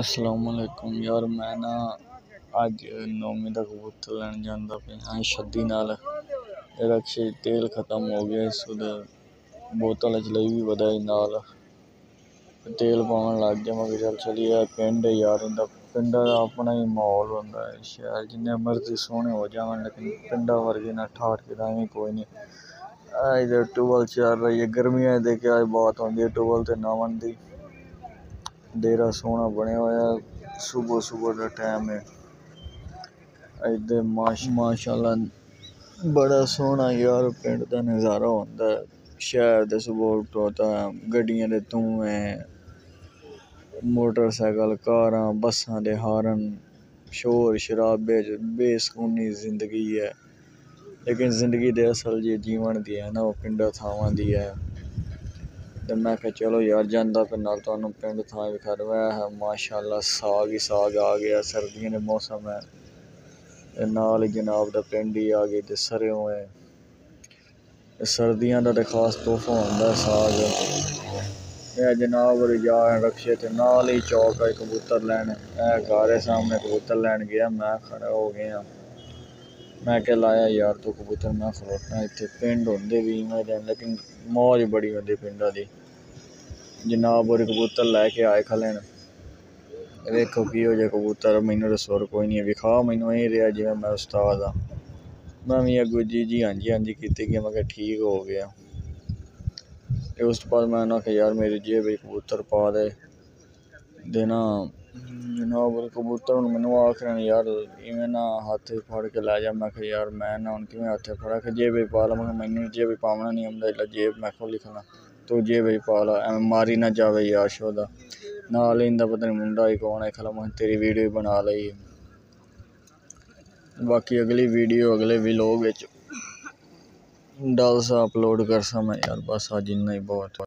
السلام علیکم یار، میں نا اج نومی دا کبوتر لین جاندا پیا ہاں شدی نال۔ رکشے تیل ختم ہو گیا، اس دے بوتل وچ لئی وی ودائی نال۔ تیل پاون لگ گیا میں چل چلی چلیے پنڈ یار، اندا پنڈا دا اپنا ہی ماحول ہوندا ہے۔ شہر جنے مرضی سوہنے ہو جاون، لیکن پنڈا ورگی نہ ٹھاٹھ ٹھکانے کوئی نہیں۔ ادھر ٹیوب ویل چل رہی ہے، گرمیاں دی کیا بات ہوندی ہے ٹیوب ویل تے ناون دی سوہنا بنیا ہویا صبح صبح دا ٹائم ہے ادھر ماشاءاللہ بڑا سوہنا یار پنڈ دا نظارہ ہوندا ہے شہر دے صبح اٹھو تے گڈیاں دے دھوئیں موٹر سائیکل کاراں بساں دے ہارن شور شرابے بے سکونی زندگی ہے لیکن زندگی تے اصل جی جیون دی ہے نا او پنڈاں تھاواں دی ہے تے میں کہ چلو یار جاندا پیا نال تانوں پنڈ تھاں وکھاواں ہے ماشاءاللہ ساگ ہی ساگ آ گیا سردیاں دے موسم ہے تے نال جناب دا پنڈ ہی آ گئی تے سریوں ہے سردیاں دا تے خاص تحفہ ہوندا ہے ساگ اے جناب جا رکشے تے نال ہی چوک ہے کبوتر لین اے گھر ہے سامنے کبوتر لین گیا میں کھڑا ਮੈਂ ਕਿਹਾ ਲਾਇਆ ਯਾਰ ਤੂੰ ਕਬੂਤਰ, ਮੈਂ ਖਲੋਟਣਾ ਇੱਥੇ, ਪਿੰਡ ਹੁੰਦੇ ਵੀ ਮੈਂ ਜਾਂ ਲੇਕਿਨ ਮੌਜ ਬੜੀ ਹੁੰਦੀ ਪਿੰਡਾਂ ਦੀ। ਜਨਾਬ ਉਹ ਕਬੂਤਰ ਲੈ ਕੇ ਆਏ ਖਲਣ ਵੇਖੋ ਕਿਹੋ ਜਿਹੇ ਕਬੂਤਰ, ਮੈਨੂੰ ਰਸੋਰ ਕੋਈ ਨਹੀਂ ਵਿਖਾ ਮੈਨੂੰ, ਇਹ ਰਿਹਾ ਜਿਵੇਂ ਮੈਂ ਉਸਤਾਦ ਆ ਮੈਂ ਵੀ ਅੱਗੋਂ ਜੀ ਜੀ ਹਾਂਜੀ ਹਾਂਜੀ ਕੀਤੀ ਕਿ ਮੈਂ ਕਿਹਾ ਠੀਕ ਹੋ ਗਿਆ। ਤੇ ਉਸ ਤੋਂ ਬਾਅਦ ਮੈਂ ਨਾ ਕਿ ਯਾਰ ਮੇਰੇ ਜੇਬ ਵਿੱਚ ਕਬੂਤਰ ਪਾ ਦੇ। ਦੇ ਨਾ, ਜਨਾਬ ਕਬੂਤਰ ਨੂੰ ਮੈਨੂੰ ਆਖਣ ਯਾਰ ਇਵੇਂ ਨਾ ਹੱਥ ਫੜ ਕੇ ਲੈ ਜਾ। ਮੈਂ ਕਿਹਾ ਯਾਰ ਮੈਂ ਨਾ ਹੁਣ ਕਿਵੇਂ ਹੱਥ ਫੜਾ? ਕਿ ਜੇਬ ਵਿੱਚ ਪਾ ਕਿਹਾ ਮੈਨੂੰ ਜੇਬ ਵਿੱਚ ਪਾਉਣਾ ਨਹੀਂ ਆਉਂਦਾ ਇਲਾ ਜੇਬ ਮੈਂ ਲਿਖ ਲਾ ਤੂੰ ਜੇਬ ਵਿੱਚ ਪਾ ਲਾ, ਐਵੇਂ ਮਾਰੀ ਨਾ ਜਾਵੇ ਯਾਰ ਸ਼ੋਦਾ ਨਾਲ ਇਹਦਾ ਪਤਾ ਨਹੀਂ ਮੁੰਡਾ ਹੀ ਕੌਣ ਹੈ, ਖਲਾ ਮੈਂ ਤੇਰੀ ਵੀਡੀਓ ਬਣਾ ਲਈ ਬਾਕੀ ਅਗਲੀ ਵੀਡੀਓ, ਅਗਲੇ ਵਲੋਗ ਵਿੱਚ ਡਾਲ ਸਾ ਅਪਲੋਡ ਕਰਸਾ ਮੈਂ ਯਾਰ, ਬਸ ਅੱਜ ਇੰਨਾ ਹੀ ਬਹੁਤ।